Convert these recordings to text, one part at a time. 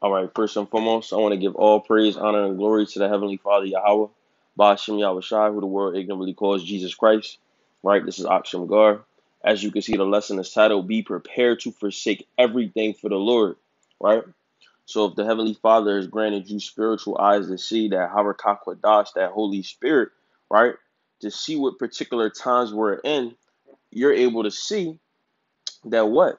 All right, first and foremost, I want to give all praise, honor, and glory to the Heavenly Father, Yahweh, Ba'ashem Yahweh who the world ignorantly calls Jesus Christ. Right, this is Ahk Shamgar. As you can see, the lesson is titled, Be Prepared to Forsake Everything for the Lord. Right? So if the Heavenly Father has granted you spiritual eyes to see that Harakak that Holy Spirit, right, to see what particular times we're in, you're able to see that what?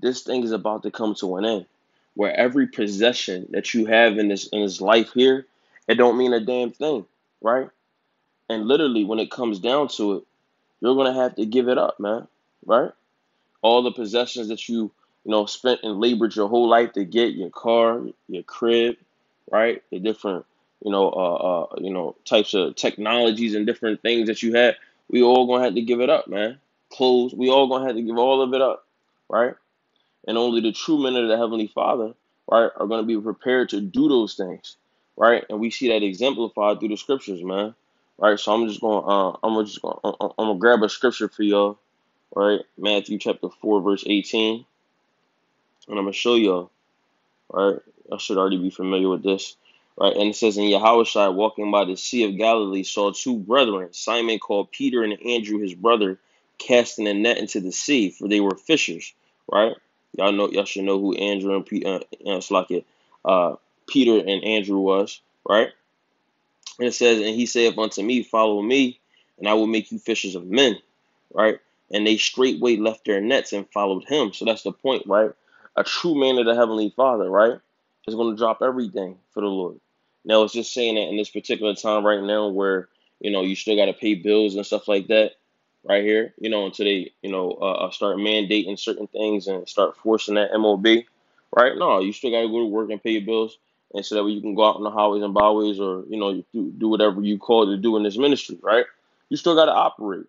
This thing is about to come to an end where every possession that you have in this in this life here, it don't mean a damn thing, right? And literally, when it comes down to it, you're gonna have to give it up, man, right? All the possessions that you you know spent and labored your whole life to get your car, your crib, right? The different you know uh, uh you know types of technologies and different things that you had. We all gonna have to give it up, man. Clothes, we all gonna have to give all of it up, right? And only the true men of the Heavenly Father, right, are going to be prepared to do those things, right? And we see that exemplified through the scriptures, man. Right, so I'm just going. Uh, I'm just going. Uh, I'm gonna grab a scripture for y'all. Right, Matthew chapter four, verse eighteen, and I'm gonna show y'all. Right, I should already be familiar with this. Right, and it says, in Yahushua, walking by the Sea of Galilee, saw two brethren, Simon called Peter and Andrew his brother, casting a net into the sea, for they were fishers." Right, Y'all know y'all should know who Andrew and P, uh, like it, uh, Peter and Andrew was, right? And it says, and he saith unto me, Follow me, and I will make you fishers of men, right? And they straightway left their nets and followed him. So that's the point, right? A true man of the heavenly Father, right, is going to drop everything for the Lord. Now it's just saying that in this particular time right now, where you know you still got to pay bills and stuff like that right here, you know, until they, you know, uh, uh, start mandating certain things and start forcing that MOB, right? No, you still got to go to work and pay your bills, and so that way you can go out on the highways and byways, or you know, do, do whatever you call to do in this ministry, right? You still got to operate.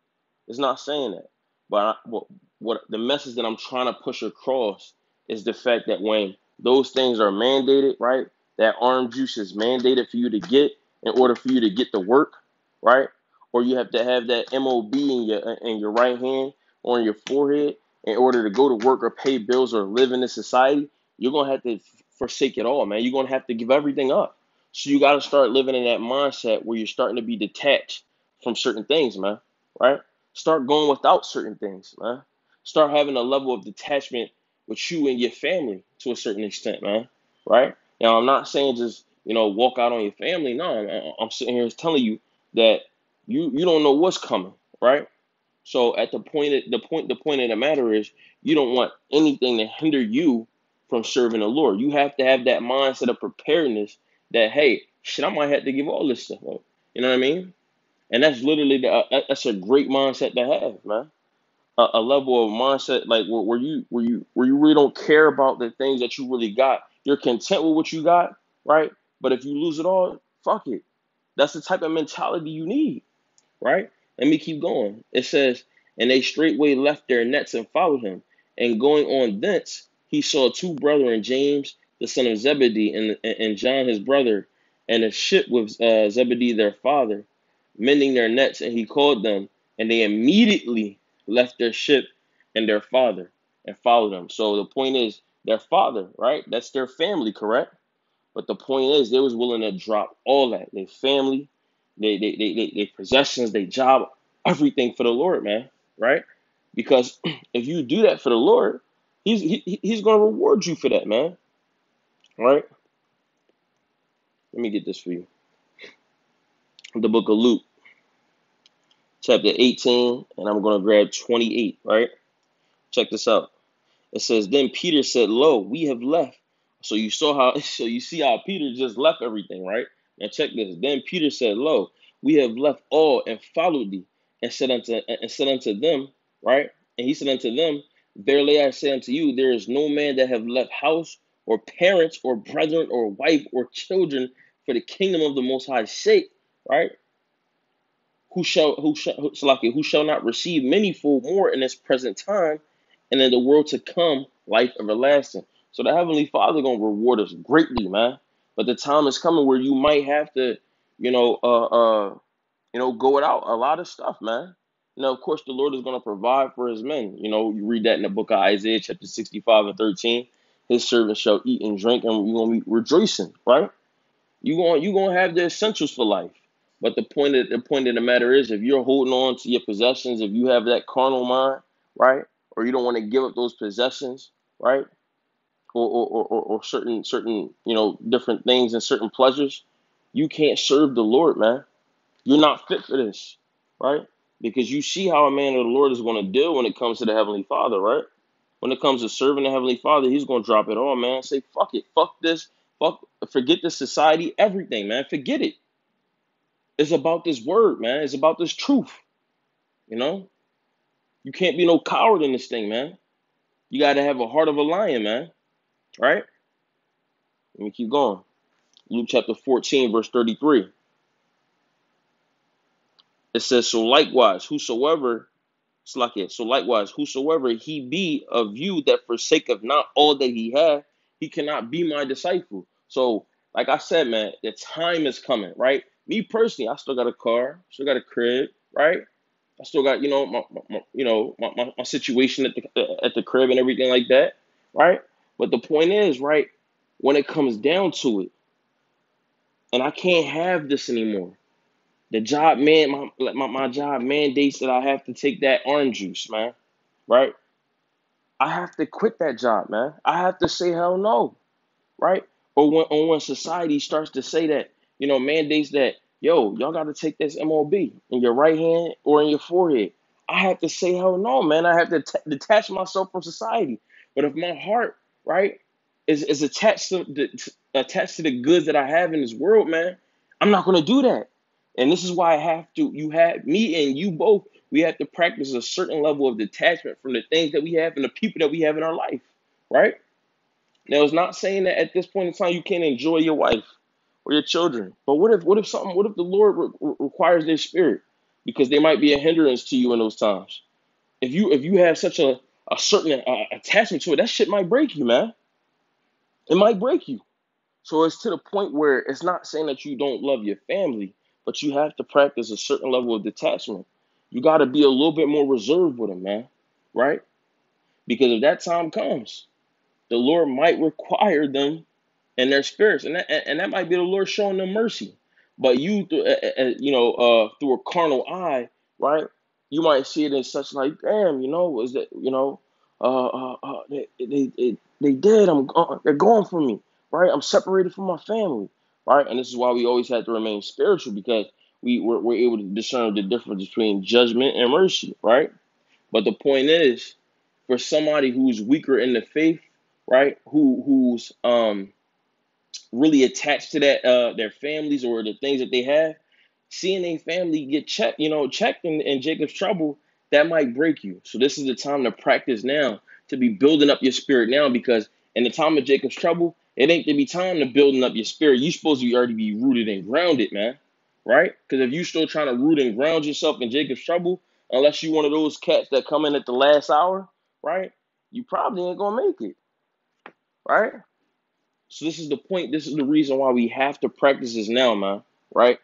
It's not saying that, but I, what, what the message that I'm trying to push across is the fact that when those things are mandated, right? That orange juice is mandated for you to get in order for you to get the work, right? Or you have to have that MOB in your uh, in your right hand or on your forehead in order to go to work or pay bills or live in this society, you're gonna have to forsake it all, man. You're gonna have to give everything up. So you gotta start living in that mindset where you're starting to be detached from certain things, man. Right? Start going without certain things, man. Start having a level of detachment with you and your family to a certain extent, man. Right? Now I'm not saying just, you know, walk out on your family. No, I'm, I'm sitting here telling you that you you don't know what's coming, right? So at the point the point the point of the matter is you don't want anything to hinder you from serving the Lord. You have to have that mindset of preparedness that hey, shit, I might have to give all this stuff up. You know what I mean? And that's literally the, uh, that's a great mindset to have, man. A, a level of mindset like where, where you where you where you really don't care about the things that you really got. You're content with what you got, right? But if you lose it all, fuck it. That's the type of mentality you need right? Let me keep going. It says, And they straightway left their nets and followed him. And going on thence, he saw two brethren, James, the son of Zebedee, and, and John his brother, and a ship with uh, Zebedee their father, mending their nets. And he called them, and they immediately left their ship and their father and followed him. So the point is, their father, right? That's their family, correct? But the point is, they was willing to drop all that, their family, they, they, they, they, they possessions, they job, everything for the Lord, man, right? Because if you do that for the Lord, he's he, he's going to reward you for that, man. Right? Let me get this for you. The book of Luke, chapter 18, and I'm going to grab 28, right? Check this out. It says, Then Peter said, Lo, we have left. So you saw how so you see how Peter just left everything, right? Now check this. Then Peter said, Lo, we have left all and followed thee, and said unto and said unto them, right? And he said unto them, Verily I say unto you, there is no man that have left house or parents or brethren or wife or children for the kingdom of the Most High sake, right? Who shall who shall who shall not receive many fold more in this present time, and in the world to come life everlasting. So the heavenly Father gonna reward us greatly, man. But the time is coming where you might have to, you know, uh, uh, you know, go without a lot of stuff, man. Now, of course, the Lord is going to provide for His men. You know, you read that in the book of Isaiah, chapter sixty-five and thirteen. his servants shall eat and drink, and you're gonna be rejoicing, right? You going you gonna have the essentials for life. But the point of the point of the matter is, if you're holding on to your possessions, if you have that carnal mind, right, or you don't want to give up those possessions, right, or or, or, or certain certain you know different things and certain pleasures, you can't serve the Lord, man. You're not fit for this, right? Because you see how a man of the Lord is going to deal when it comes to the Heavenly Father, right? When it comes to serving the Heavenly Father, he's going to drop it all, man. Say, fuck it. Fuck this. Fuck, forget the society, everything, man. Forget it. It's about this word, man. It's about this truth, you know? You can't be no coward in this thing, man. You got to have a heart of a lion, man, right? Let me keep going. Luke chapter 14, verse 33. It says, So likewise, whosoever, it's like it, so likewise, whosoever he be of you that forsaketh not all that he hath, he cannot be my disciple. So, like I said, man, the time is coming, right? Me personally, I still got a car, still got a crib, right? I still got, you know, my, my, my you know, my, my, my situation at the at the crib and everything like that, right? But the point is, right, when it comes down to it, and I can't have this anymore. The job man, my, my my job mandates that I have to take that orange juice, man. Right? I have to quit that job, man. I have to say hell no, right? Or when or when society starts to say that, you know, mandates that, yo, y'all got to take this MOB in your right hand or in your forehead. I have to say hell no, man. I have to t- detach myself from society. But if my heart, right, is is attached to the attached to the goods that I have in this world, man, I'm not gonna do that. And this is why I have to, you have me and you both, we have to practice a certain level of detachment from the things that we have and the people that we have in our life, right? Now, it's not saying that at this point in time you can't enjoy your wife or your children, but what if, what if something, what if the Lord re- requires their spirit because they might be a hindrance to you in those times? If you, if you have such a, a certain uh, attachment to it, that shit might break you, man. It might break you. So it's to the point where it's not saying that you don't love your family, but you have to practice a certain level of detachment. You got to be a little bit more reserved with them, man, right? Because if that time comes, the Lord might require them and their spirits, and that, and that might be the Lord showing them mercy. But you, you know, uh, through a carnal eye, right? You might see it as such like, damn, you know, was that, you know, uh, uh, uh they, they, they, they did. I'm, uh, they're going for me, right? I'm separated from my family, right? And this is why we always have to remain spiritual because we we're, we're able to discern the difference between judgment and mercy, right? But the point is, for somebody who's weaker in the faith, right? Who who's um really attached to that uh their families or the things that they have, seeing a family get checked, you know, checked in, in Jacob's trouble, that might break you. So this is the time to practice now, to be building up your spirit now, because in the time of Jacob's trouble, it ain't to be time to building up your spirit. You supposed to already be rooted and grounded, man. Right? Because if you still trying to root and ground yourself in Jacob's trouble, unless you one of those cats that come in at the last hour, right? You probably ain't gonna make it. Right? So this is the point. This is the reason why we have to practice this now, man. Right?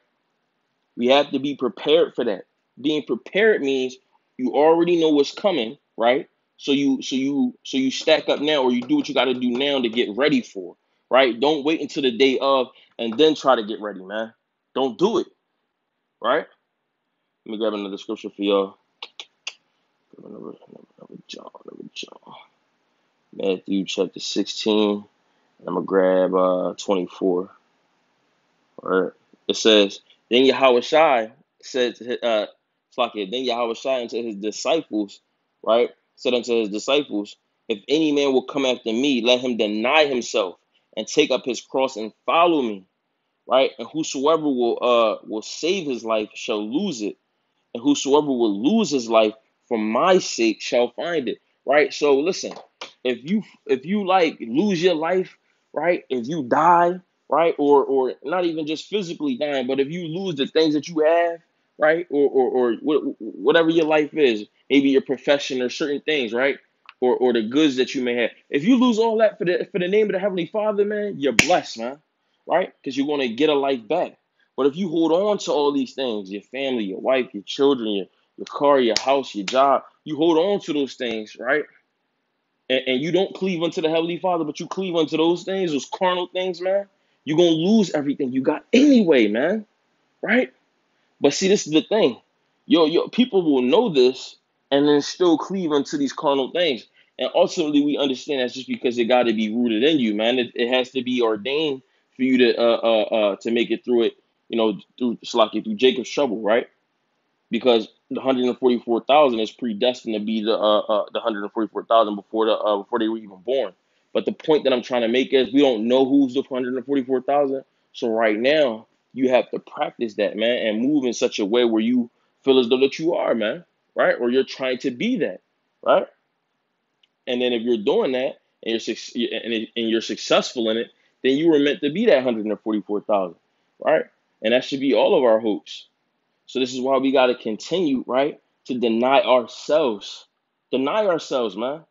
We have to be prepared for that. Being prepared means you already know what's coming, right? So you so you so you stack up now or you do what you got to do now to get ready for, right? Don't wait until the day of and then try to get ready, man. Don't do it, right? Let me grab another scripture for y'all. Another, another, another John, another John. Matthew chapter 16. I'm gonna grab uh 24. All right. It says, Then Yahweh Shai said to uh fuck it, then Yahweh Shai unto his disciples, right? Said unto his disciples, If any man will come after me, let him deny himself and take up his cross and follow me. Right? And whosoever will uh will save his life shall lose it, and whosoever will lose his life for my sake shall find it. Right? So listen, if you if you like lose your life, right? If you die, right? Or or not even just physically dying, but if you lose the things that you have, right? Or or, or whatever your life is, maybe your profession or certain things, right? Or or the goods that you may have. If you lose all that for the for the name of the Heavenly Father, man, you're blessed, man. Right? Because you're gonna get a life back. But if you hold on to all these things, your family, your wife, your children, your, your car, your house, your job, you hold on to those things, right? and, and you don't cleave unto the Heavenly Father, but you cleave unto those things, those carnal things, man, you're gonna lose everything you got anyway, man. Right? But see, this is the thing. Yo, yo, people will know this and then still cleave unto these carnal things. And ultimately, we understand that's just because it got to be rooted in you, man. It, it has to be ordained for you to uh, uh, uh, to make it through it, you know, through Slaki, through Jacob's trouble, right? Because the 144,000 is predestined to be the uh, uh, the 144,000 before the uh, before they were even born. But the point that I'm trying to make is we don't know who's the 144,000. So right now, you have to practice that, man, and move in such a way where you feel as though that you are, man, right? Or you're trying to be that, right? And then if you're doing that and you're and, you're successful in it, then you were meant to be that 144,000, right? And that should be all of our hopes. So this is why we got to continue, right, to deny ourselves, deny ourselves, man,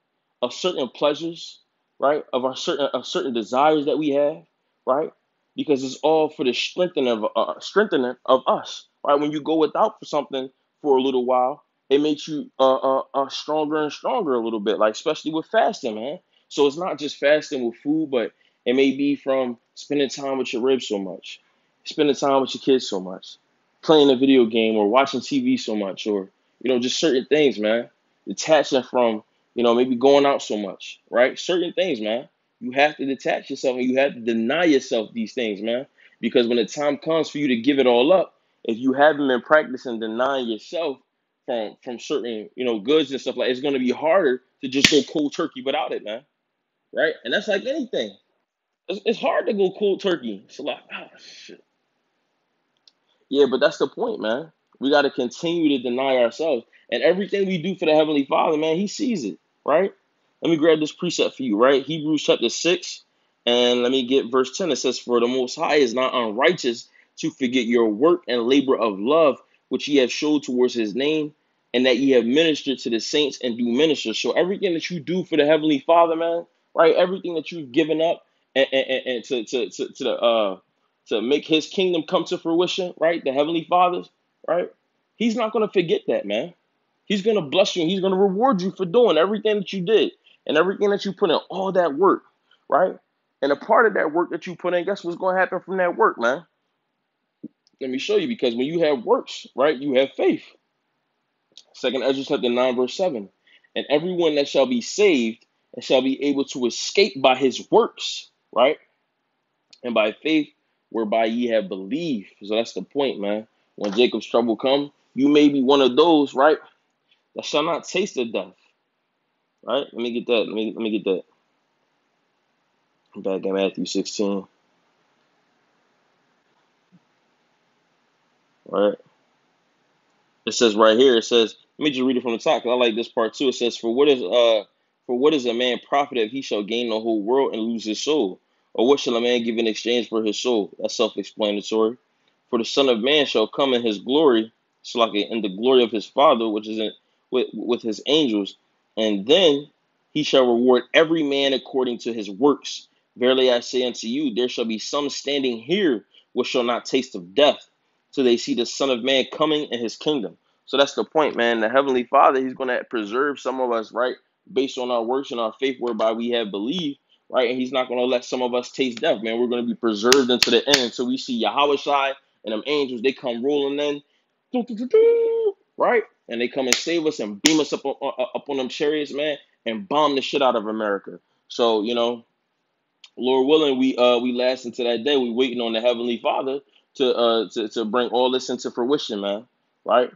of certain pleasures, right, of our certain of certain desires that we have, right, because it's all for the strengthening of uh, strengthening of us, right? When you go without for something for a little while, it makes you uh, uh, uh stronger and stronger a little bit, like especially with fasting, man. So it's not just fasting with food, but it may be from spending time with your ribs so much, spending time with your kids so much, playing a video game or watching TV so much, or you know just certain things, man. Detaching from you know maybe going out so much, right? Certain things, man. You have to detach yourself and you have to deny yourself these things, man. Because when the time comes for you to give it all up, if you haven't been practicing denying yourself from from certain, you know, goods and stuff like it's gonna be harder to just go cold turkey without it, man. Right? And that's like anything. It's, it's hard to go cold turkey. It's like, ah shit. Yeah, but that's the point, man. We gotta continue to deny ourselves. And everything we do for the Heavenly Father, man, He sees it, right? Let me grab this precept for you, right? Hebrews chapter 6, and let me get verse 10. It says, For the Most High is not unrighteous to forget your work and labor of love, which ye have showed towards his name, and that ye have ministered to the saints and do minister. So everything that you do for the Heavenly Father, man, right? Everything that you've given up and, and, and to, to, to, to the uh to make his kingdom come to fruition, right? The Heavenly Father's, right? He's not gonna forget that, man. He's gonna bless you and he's gonna reward you for doing everything that you did and everything that you put in, all that work, right? And a part of that work that you put in, guess what's going to happen from that work, man? Let me show you because when you have works, right, you have faith. Second Ezra chapter 9, verse 7. And everyone that shall be saved and shall be able to escape by his works, right? And by faith whereby ye have believed. So that's the point, man. When Jacob's trouble come, you may be one of those, right? That shall not taste the death. Right? Let me get that. Let me let me get that. Back in Matthew 16. Right? It says right here, it says, let me just read it from the top because I like this part too. It says, For what is uh for what is a man profit if he shall gain the whole world and lose his soul? Or what shall a man give in exchange for his soul? That's self-explanatory. For the Son of Man shall come in his glory, so like in the glory of his Father, which is in, with with his angels, and then he shall reward every man according to his works. Verily I say unto you, there shall be some standing here which shall not taste of death, till they see the Son of Man coming in his kingdom. So that's the point, man. The Heavenly Father, He's going to preserve some of us, right, based on our works and our faith, whereby we have believed, right? And He's not going to let some of us taste death, man. We're going to be preserved into the end. So we see Yahweh Shai and them angels, they come rolling in, right? And they come and save us and beam us up on, up on them chariots, man, and bomb the shit out of America. So you know, Lord willing, we uh we last until that day. We waiting on the Heavenly Father to uh to, to bring all this into fruition, man. Right?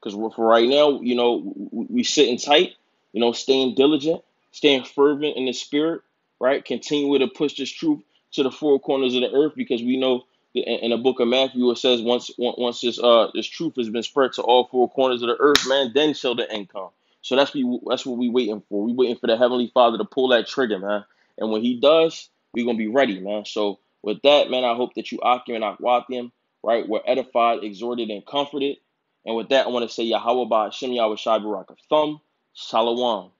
Because for right now, you know, we, we sitting tight, you know, staying diligent, staying fervent in the spirit, right? Continue to push this truth to the four corners of the earth because we know in the book of Matthew, it says once once this uh this truth has been spread to all four corners of the earth, man, then shall the end come. So that's we that's what we waiting for. We waiting for the heavenly Father to pull that trigger, man. And when He does, we gonna be ready, man. So with that, man, I hope that you Akim and Akwathium, right, were edified, exhorted, and comforted. And with that, I want to say Yahweh Ba Shem Yahweh Shai Barak Thumb, Shalom.